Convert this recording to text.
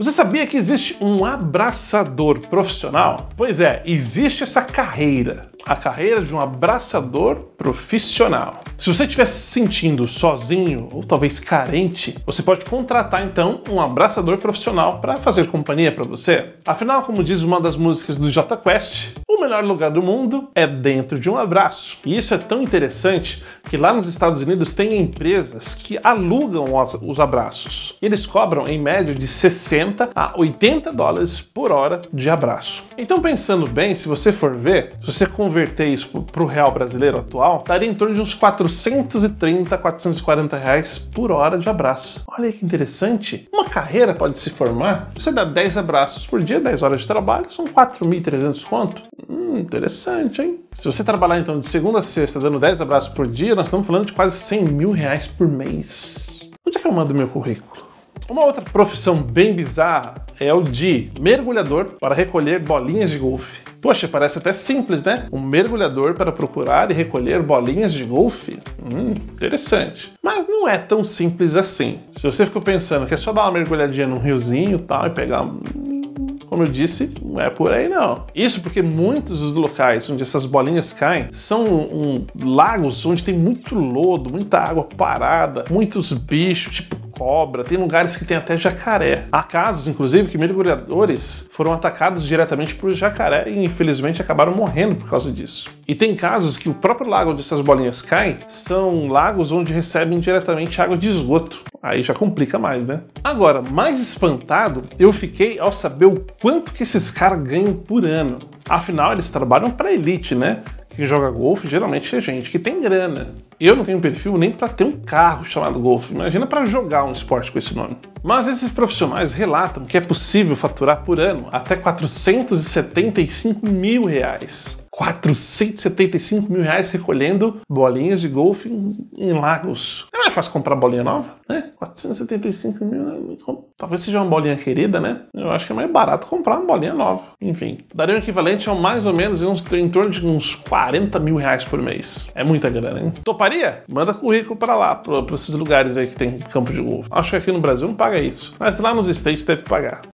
Você sabia que existe um abraçador profissional? Pois é, existe essa carreira a carreira de um abraçador profissional. Se você estiver se sentindo sozinho ou talvez carente, você pode contratar então um abraçador profissional para fazer companhia para você. Afinal, como diz uma das músicas do J Quest, o melhor lugar do mundo é dentro de um abraço. E isso é tão interessante que lá nos Estados Unidos tem empresas que alugam os, os abraços. Eles cobram em média de 60 a 80 dólares por hora de abraço. Então, pensando bem, se você for ver, se você converter isso para o real brasileiro atual, daria em torno de uns 430, 440 reais por hora de abraço. Olha que interessante. Uma carreira pode se formar, você dá 10 abraços por dia, 10 horas de trabalho, são 4.300 conto. Hum, interessante, hein? Se você trabalhar então de segunda a sexta dando 10 abraços por dia, nós estamos falando de quase 100 mil reais por mês. Onde é que eu mando meu currículo? Uma outra profissão bem bizarra é o de mergulhador para recolher bolinhas de golfe. Poxa, parece até simples, né? Um mergulhador para procurar e recolher bolinhas de golfe? Hum, interessante. Mas não é tão simples assim. Se você ficou pensando que é só dar uma mergulhadinha num riozinho e tal e pegar como eu disse, não é por aí não. Isso porque muitos dos locais onde essas bolinhas caem são um, lagos onde tem muito lodo, muita água parada, muitos bichos, tipo cobra, tem lugares que tem até jacaré. Há casos, inclusive, que mergulhadores foram atacados diretamente por jacaré e infelizmente acabaram morrendo por causa disso. E tem casos que o próprio lago onde essas bolinhas caem são lagos onde recebem diretamente água de esgoto. Aí já complica mais, né? Agora, mais espantado eu fiquei ao saber o quanto que esses caras ganham por ano. Afinal, eles trabalham para elite, né? Quem joga golfe geralmente é gente que tem grana. Eu não tenho perfil nem para ter um carro chamado golfe. Imagina para jogar um esporte com esse nome. Mas esses profissionais relatam que é possível faturar por ano até 475 mil reais. 475 mil reais recolhendo bolinhas de golfe em, em lagos. Não é fácil comprar bolinha nova, né? 475 mil, né? talvez seja uma bolinha querida, né? Eu acho que é mais barato comprar uma bolinha nova. Enfim, daria um equivalente a mais ou menos uns, em torno de uns 40 mil reais por mês. É muita grana, hein? Toparia? Manda currículo para lá, para esses lugares aí que tem campo de golfe. Acho que aqui no Brasil não paga isso, mas lá nos States deve pagar.